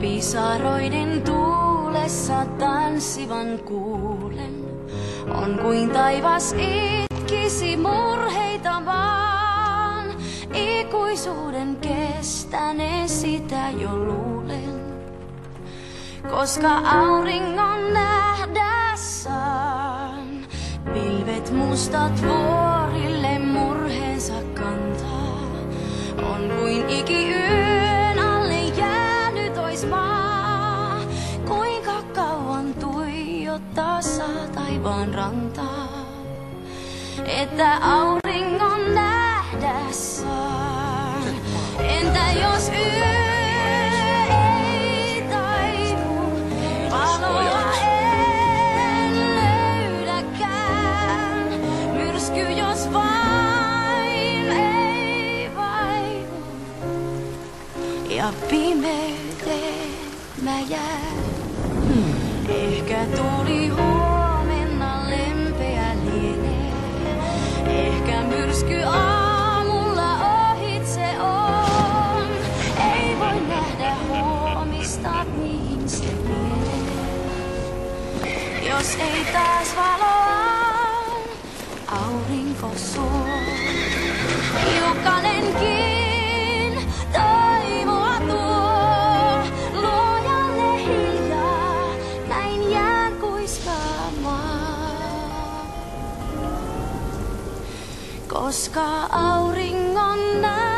Pisaroiden tuulessa tanssivan kuulen, on kuin taivas itkisi murheita vaan. Ikuisuuden kestäneen sitä jo luulen, koska auringon nähdä saan. Pilvet mustat vuorille murheensa kantaa, on kuin iki tuijottaa saa taivaan rantaa, että auringon nähdä saan. Entä jos yö ei taivu, valoa en löydäkään. Myrsky jos vain ei vaivu, ja pimeyteen mä jään. Ehkä tuli huomenna lempeä lienee. Ehkä myrsky aamulla ohitse on. Ei voi nähdä huomista, mihin se vie. Jos ei taas valoa, aurinko suo. Koska auringon näen.